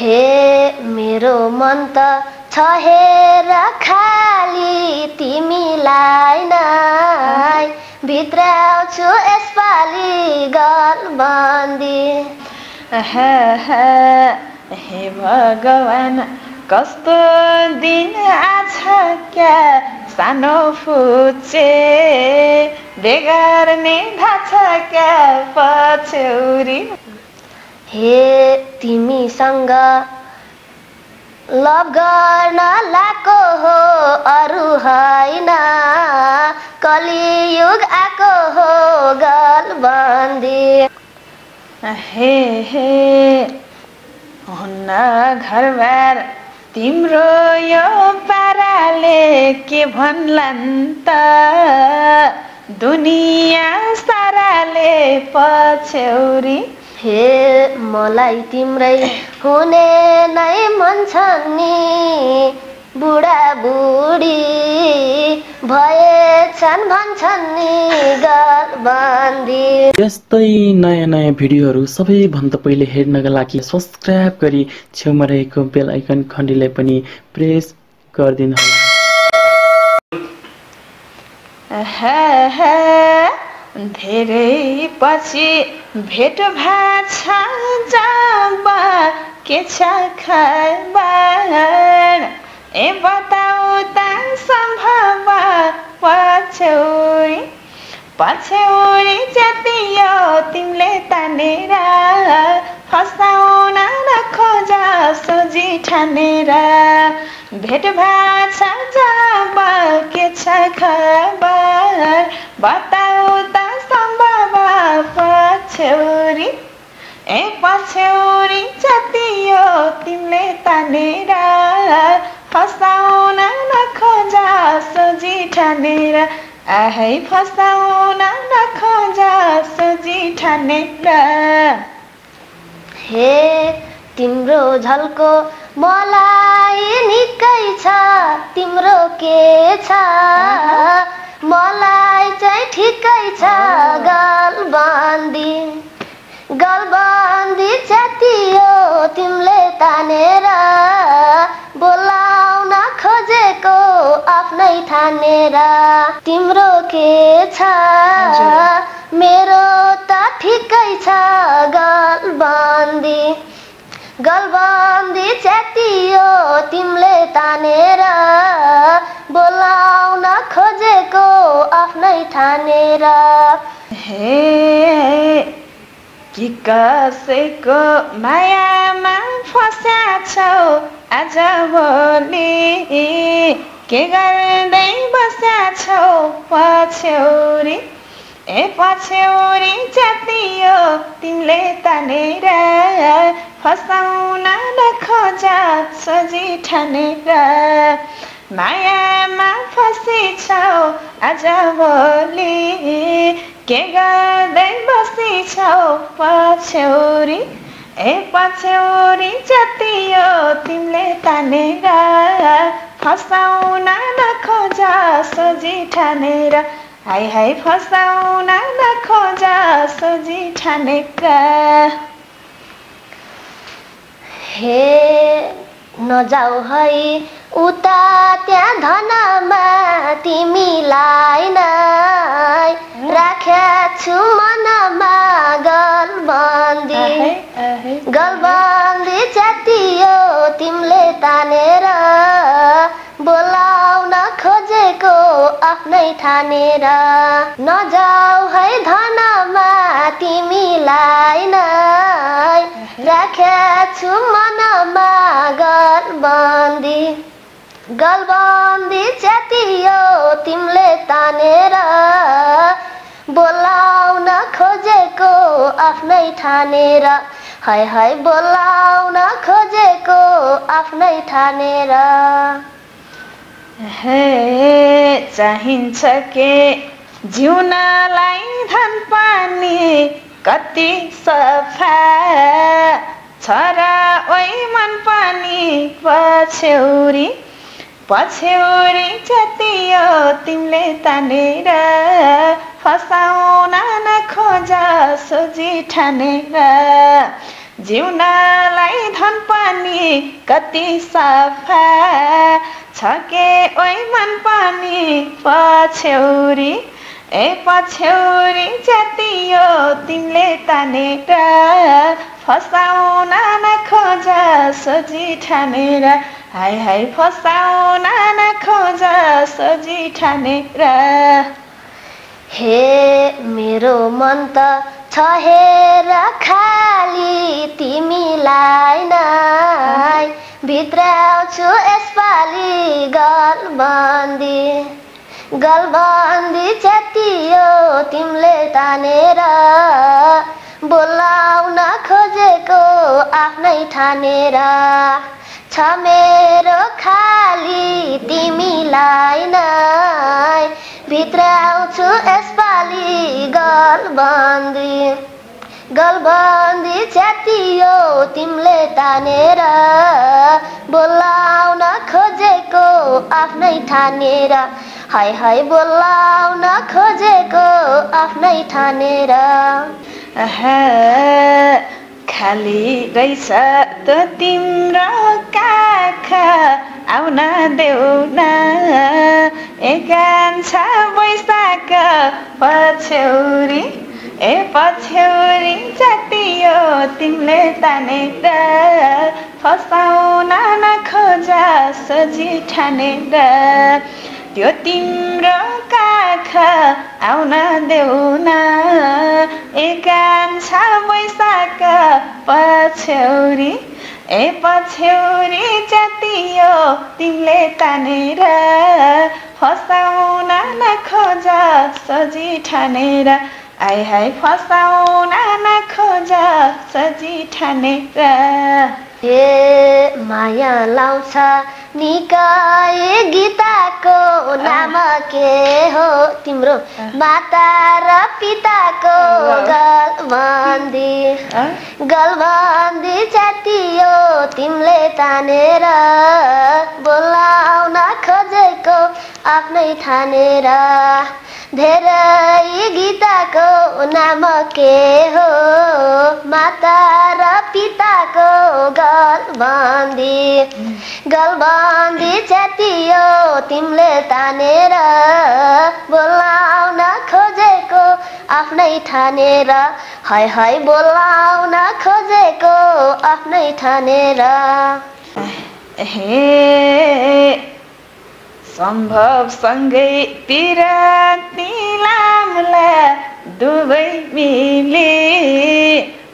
हे मेरो मन त छ हेर खाली तिमीलाई नै भित्राउँछु यसपालि गलबन्दी हे भगवान् कस्तो दिन आछ क्या सानो फुचे बेगार्ने थाछ क्या पछ्यौरी हे तिमीसँग लभ गर्न लाको हो अरू होइन। कलियुग आएको हो गलबन्दी। हे हे हुन्न घरबार तिम्रो यो पाराले के भन्लान् त? दुनियाँ साराले पछ्यौरी हे मलाई तिम्रै हुने नै मन छ नि बुढाबुढी भएछन् भन्छन् नि गलबन्दी यस्तै नयाँ नयाँ भिडियोहरू सबैभन्दा पहिले हेर्नका लागि सब्सक्राइब गरी छेउमा रहेको बेल आइकन खण्डीलाई पनि प्रेस गरिदिनुहोला। धेरै पछि भेट भाछ जब के छ खबर? ए बताऊ त सम्भव पछ्यौरी पछ्यौरी जति यो तिमीले तानेर फसाउन नखोज सोझी ठानेर भेट भाछ जब के छ खबर? बताऊ ए पछ्यौरी जति यो तिमीले तानेर। फसाउन नखोज सोझी ठानेर आहै फसाउन नखोज सोझी ठानेर हे तिम्रो झल्को मलाई निकै छ तिम्रो के छ? मलाई चाहिँ ठिकै छ गलबन्दी गलबन्दी च्यातियो तिमीले तानेर बोलाउन खोजेको आफ्नै ठानेर तिम्रो के छ मेरो त ठिकै छ गलबन्दी गलबन्दी च्यातियो तिमीले तानेर बोलाउन खोजेको आफ्नै ठानेर हे कि कसैको मायामा फस्या छौ? आज भोलि के गर्दै बस्या छौ? पछ्यौरी ए पछ्यौरी जातियो तिमीले तानेर फसाउन नखोज सोझी ठानेर मायामा फसिछौ आज भोलि के गर्दै बसिछौ पछ्यौरी ए पछ्यौरी जति यो तिमीले तानेर फसाउन नखोज सोझी ठानेर हाई हाई फसाउन नखोज सोझी ठानेर हे नजाऊ है उता त्यहाँ धनमा तिमीलाई नै राख्या छु मनमा गलबन्दी गलबन्दी च्यातियो तिमीले तानेर बोलाउन खोजेको आफ्नै ठानेर नजाऊ है धनमा तिमीलाई नै राख्या छु मनमा गलबन्दी गलबन्दी च्यातियो तिमीले तानेर बोलाउन खोजेको आफ्नै ठानेर हाय हाय बोलाउन खोजेको आफ्नै ठानेर हे चाहिन्छ के? जिउनलाई धन पानी कति सफा। छरा ओइ मन पानी पछ्यौरी पछ्यौरी जति यो तिमीले तानेर फसाउन नखोज सोझी ठानेर। जिउनलाई धन पानी कति सफा छ के ओइ मन पनि पछ्यौरी ए पछ्यौरी जातियो तिमीले तानेर फसाउन नखोज सोझी ठानेर। हाय हाय फसाउन नखोज सोझी ठानेर। हे मेरो मन त छ हेर खाली तिमीलाई नै भित्राउँछु यसपालि गलबन्दी। गलबन्दी च्यातियो तिमीले तानेर। बोलाउन खोजेको आफ्नै ठानेर। छ मेरो खाली तिमीलाई नै। भित्र आउँछु यसपालि गलबन्दी गलबन्दी च्यातियो तिमीले तानेर। बोलाउन खोजेको आफ्नै ठानेर। हाय हाय बोलाउन खोजेको आफ्नै ठानेर खाली रहेछ त तिम्रो काखा आउन देऊ न एकान्छ वैशाख पछ्यौरी ए पछ्यौरी जातियो तिमीले तानेर फसाउन नखोज सजी ठानेर त्यो तिम्रो काखा आउन देऊ न एकान्छ वैशाख पछ्यौरी ए पछ्यौरी जातियो तिमीले तानेर। फसाउन नखोज सजी ठानेर। आइ हाय फसाउन नखोज सजी ठानेर। हे माया लाउँछ निकाय गीताको नाम के हो तिम्रो माता र पिताको गलबन्दी? गलबन्दी च्यातियो तिमीले तानेर बोलाउन खोजेको आफ्नै ठानेर धेरै गीताको नाम के हो? माता र पिताको गलबन्दी गलबन्दी च्यातियो तिमीले तानेर बोलाउन खोजेको। आफ्नै ठानेर हाय हाय बोलाउन खोजेको। आफ्नै ठानेर। हे सम्भव सँगै पिराती लामला दुवै मिले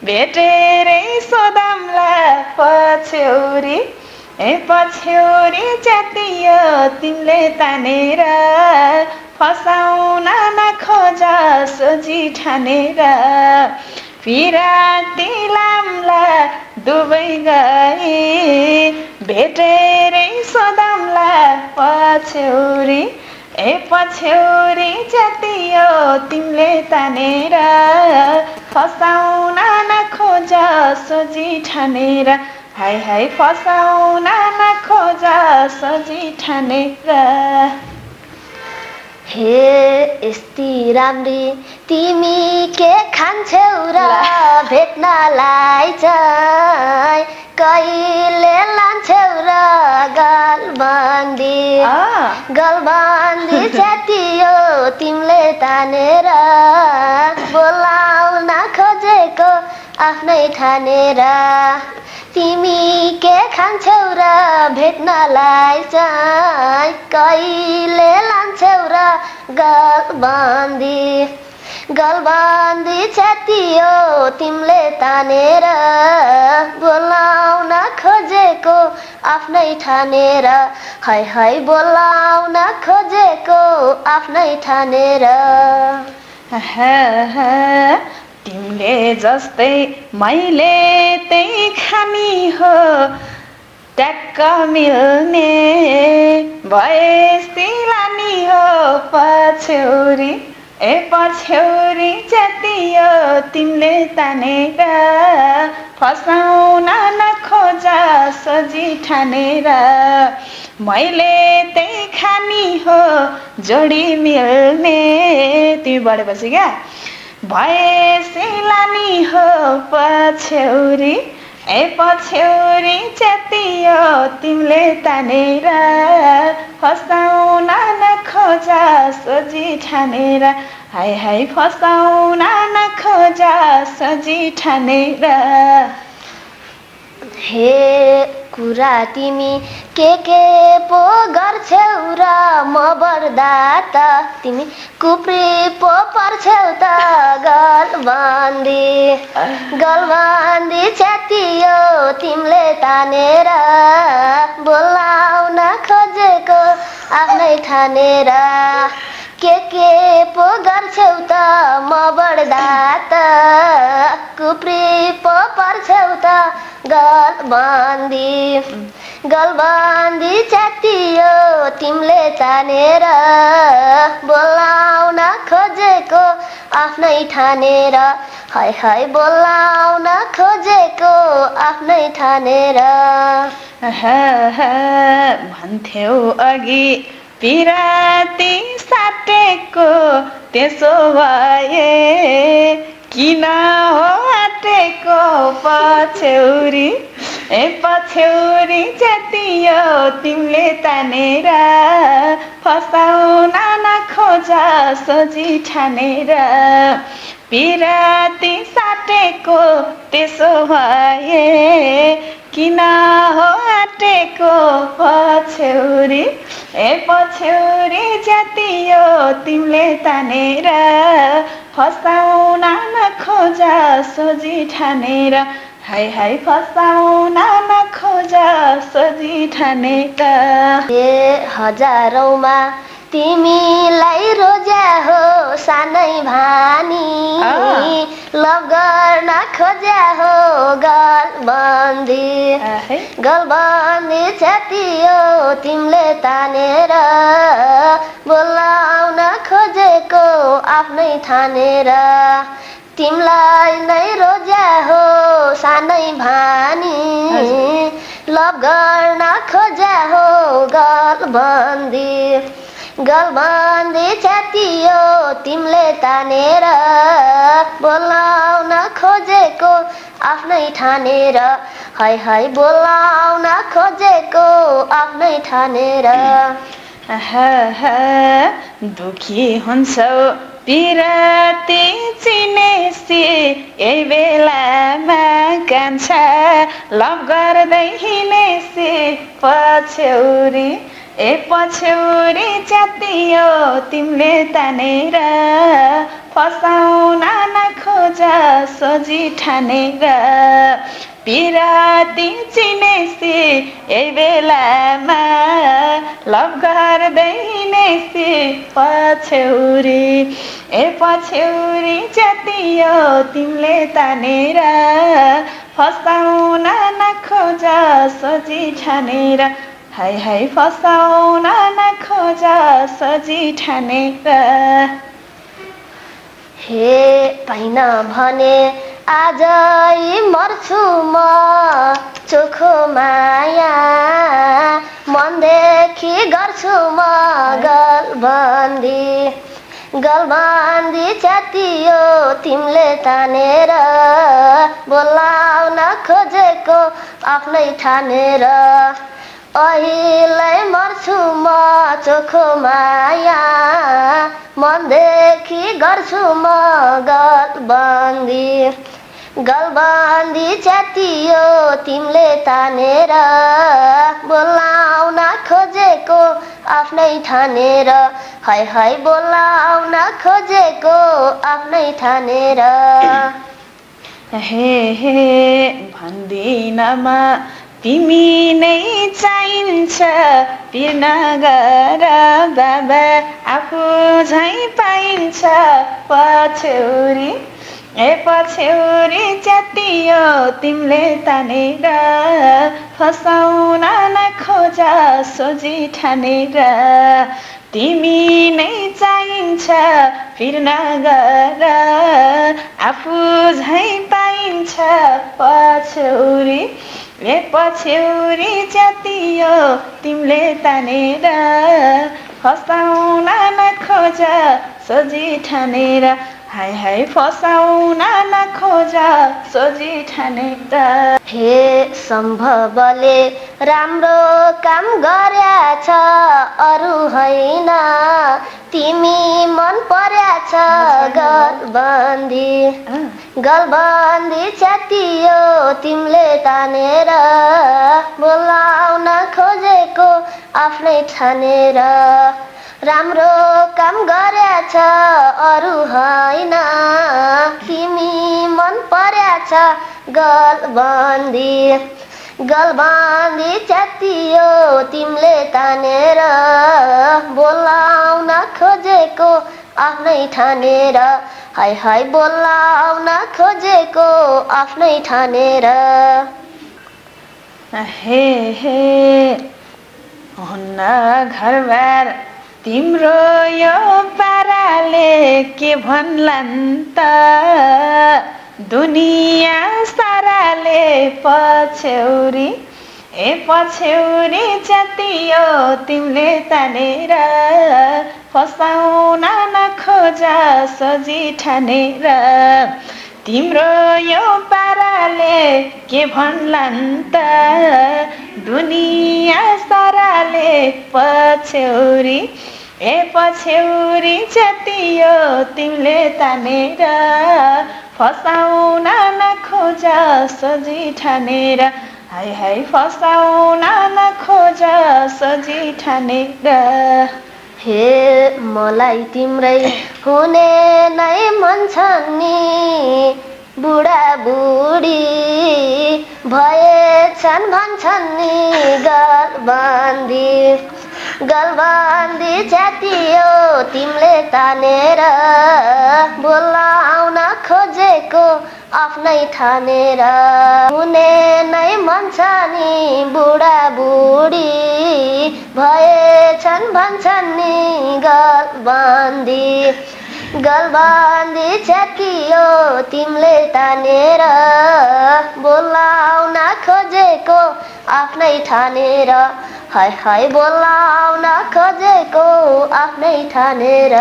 भेटेरै सोधम्ला पछ्यौरी ए पछ्यौरी जातियो तिमीले तानेर फसाउन नखोज सोझी ठानेर पिराती लामला दुवै गए भेटेरै सोधम्ला पछ्यौरी। ए पछ्यौरी जातियो तिमीले तानेर फसाउन नखोज सोझी ठानेर। हाय हाय फसाउन नखोज सोझी ठानेर। हे यस्ती राम्री तिमी के खान्छौ र भेट्नलाई चाहिँ कहिले लान्छौ र गलबन्दी गलबन्दी च्यातियो तिमीले तानेर बोलाउन खोजेको आफ्नै ठानेर तिमी के खान्छौ र भेट्नलाई चाहिँ कहिले लान्छौ र गलबन्दी? गलबन्दी च्यातियो तिमीले तानेर बोलाउन खोजेको आफ्नै ठानेर। हाय हाय बोलाउन खोजेको आफ्नै ठानेर। तिमीले जस्तै मैले त्यही खानी हो। ट्याक्क मिल्ने भए सिलानी हो। पछ्यौरी ए पछ्यौरी जातियो तिमीले तानेर फसाउन नखोज सजी ठानेर। मैले त्यही खानी हो। जोडी मिल्ने। तिमी बढेपछि क्या? भए सिलानी हो पछ्यौरी ए पछ्यौरी च्यातियो तिमीले तानेर फसाउन नखोजा सोझी ठानेर हाय हाय फसाउन नखोजा सोझी ठानेर हे कुरा तिमी के के पो गर्छौ र म बढ्दा त तिमी कुप्री पो पर्छौ त गलबन्दी गलबन्दी च्यातियो तिमीले तानेर। बोलाउन खोजेको आफ्नै ठानेर। के के पो गर्छौ त म बढ्दा त कुप्री पो पर्छौ त गलबन्दी गलबन्दी च्यातियो तिमीले तानेर बोलाउन खोजेको आफ्नै ठानेर। हाय हाय बोलाउन खोजेको आफ्नै ठानेर। भन्थ्यौ अघि पिराती साटेको त्यसो भए किन हो? आटेको पछ्यौरी ए पछ्यौरी च्यातियो तिमीले तानेर फसाउन नखोजा सोझी ठानेर। पिराती साटेको त्यसो भए किन हो आटेको पछ्यौरी? ए पछ्यौरी च्यातियो तिमीले तानेर फसाउन नखोजा सोझी ठानेर। हाय हाय फसाउन नखोजा सोझी ठानेर। ए हजारौँमा तिमीलाई रोज्या हो सानै भानी। लभ गर्न खोज्या हो गलबन्दी गलबन्दी च्यातियो तिमीले तानेर। बोलाउन खोजेको आफ्नै ठानेर तिमीलाई नै रोज्या हो सानै भानी। लभ गर्न खोज्या हो गलबन्दी गलबन्दी च्यातियो तिमीले तानेर बोलाउन खोजेको आफ्नै ठानेर। हाय हाय बोलाउन खोजेको आफ्नै ठानेर। दुखी हुन्छौ पिराती चिनेसी यही बेलामा कान्छा लभ गर्दै हिँडेसी पछ्यौरी ए पछ्यौरी च्यातियो तिमीले तानेर फसाउन नखोजा सोझी ठानेर पिराती चिनेसी यही बेलामा लभ गर्दै हिँडेसी पछ्यौरी ए पछ्यौरी च्यातियो तिमीले तानेर फसाउन नखोजा सोझी ठानेर हाय हाय फसाउन नखोजा सोझी ठानेर हे पाइन भने आजै मर्छु म चोखो माया। मनदेखि गर्छु म गलबन्दी गलबन्दी च्यातियो तिमीले तानेर। बोलाउन खोजेको आफ्नै ठानेर। अहिले मर्छु म चोखो माया। मनदेखि गर्छु म गलबन्दी। गलबन्दी च्यातियो तिमीले तानेर। बोलाउन खोजेको आफ्नै ठानेर। हाय हाय बोलाउन खोजेको आफ्नै ठानेर। हे हे भन्दिनमा तिमी नै चाहिन्छ पिर नगर बाबा। आफू झै पाइन्छ पछ्यौरी। ए पछ्यौरी च्यातियो तिमीले तानेर फसाउन नखोजा सोझी ठानेर। तिमी नै चाहिन्छ फिर नगर आफू झै पाइन्छ पछ्यौरी। ए पछ्यौरी च्यातियो तिमीले तानेर फसाउन नखोज सोझी ठानेर हाय हाय फसाउन नखोज सोझी ठानेर हे सम्भवले राम्रो काम छ अरू होइन तिमी मन पर्याछ गलबन्दी। गलबन्दी च्यातियो तिमीले तानेर बोलाउन खोजेको आफ्नै ठानेर। राम्रो काम गरेछ अरू होइन। तिमी मन पर्याछ गलबन्दी गलबन्दी च्यातियो तिमीले तानेर। बोलाउन खोजेको आफ्नै ठानेर। हाई हाई बोलाउन खोजेको आफ्नै ठानेर। हे हे। हुन्न घरबार। तिम्रो यो पाराले के भन्लान् त? दुनियाँ साराले पछ्यौरी ए पछ्यौरी जतियो तिमीले तानेर फसाउन नखोज सजी ठानेर। तिम्रो यो पाराले के भन्लान् त? दुनियाँ साराले पछ्यौरी। ए पछ्यौरी जति यो तिमीले तानेर फसाउन नखोज सजी ठानेर हाई हाई फसाउन नखोज सजी ठानेर हे मलाई तिम्रै हुने नै मन छ नि। बुढी भएछन् भन्छन् नि गलबन्दी गलबन्दी च्यातियो तिमीले तानेर। बोलाउन खोजेको आफ्नै ठानेर। हुने नै मन छ नि बुढी भएछन् भन्छन् नि गलबन्दी गलबन्दी च्यातियो तिमीले तानेर बोलाउन खोजेको आफ्नै ठानेर हाय हाय बोलाउन खोजेको आफ्नै ठानेर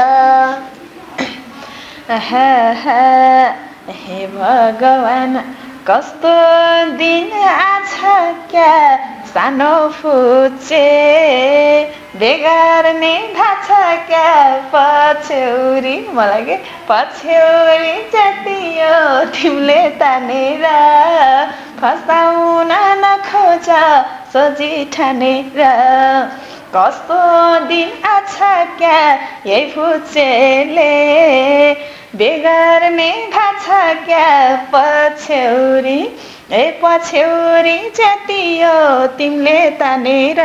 हे भगवान् कस्तो दिन आछ क्या सानो फुचे बेगार्ने क्या पछ्यौरी। मलाई के? पछ्यौरी जतियो तिमीले तानेर फसाउन नखोज सोझी ठानेर। कस्तो दिन आछ क्या यही फुचेले बेगार्ने छ क्या पछ्यौरी। ए पछ्यौरी जतियो तिमीले तानेर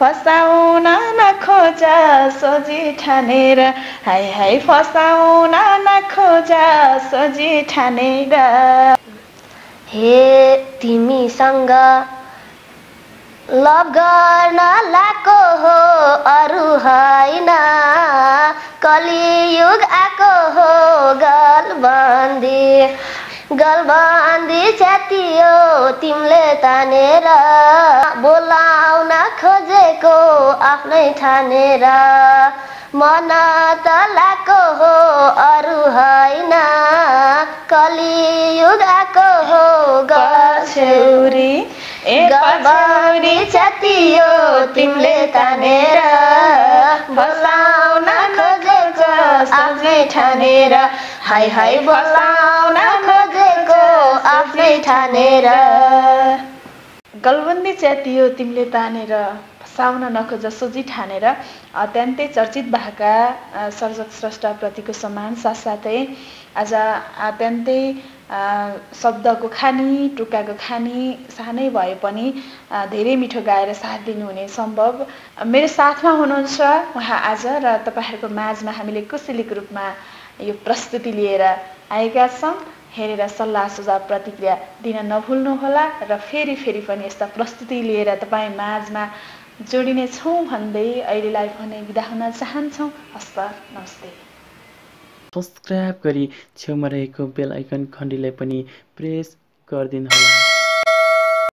फसाउन नखोज सोझी ठानेर। High high फसाउन नखोज सोझी ठानेर। हे तिमीसँग लभ गर्न लाको हो अरू होइन। कलियुग आएको हो गलबन्दी। गलबन्दी च्यातियो तिमीले तानेर। बोलाउन खोजेको आफ्नै ठानेर। मन त लाको हो अरू होइन। कलियुग आएको हो पछ्यौरी ए गलबन्दी च्यातियो तिमीले तानेर। बोलाउन खोजेको आफ्नै ठानेर। हाई हाई बोलाउन खोजेको आफ्नै ठानेर। गलबन्दी च्यातियो तिमीले तानेर फसाउन नखोज सोझी ठानेर। अत्यन्तै चर्चित भएका अ, सर्जक स्रष्टाप्रतिको सम्मान साथसाथै आज अत्यन्तै शब्दको खानी टुक्काको खानी सानै भए पनि धेरै मिठो गाएर साथ दिनुहुने सम्भव। मेरो साथमा हुनुहुन्छ उहाँ आज र तपाईँहरूको माझमा हामीले कुशलीको रूपमा यो प्रस्तुति लिएर आएका छौँ हेरेर सल्लाह सुझाव प्रतिक्रिया दिन नभुल्नुहोला र फेरि फेरि पनि यस्ता प्रस्तुति लिएर तपाईँ माझमा जोडिने छौँ भन्दै अहिलेलाई भने बिदा हुन चाहन्छौँ। हस्त नमस्ते। सब्सक्राइब गरी छेउमा रहेको बेल आइकन खण्डीलाई पनि प्रेस गरिदिनुहोला।